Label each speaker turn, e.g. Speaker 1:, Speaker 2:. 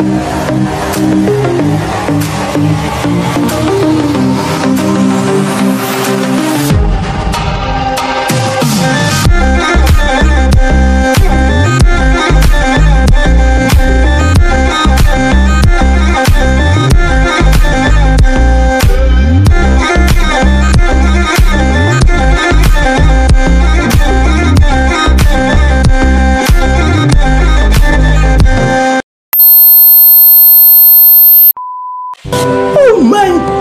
Speaker 1: Música Oh
Speaker 2: my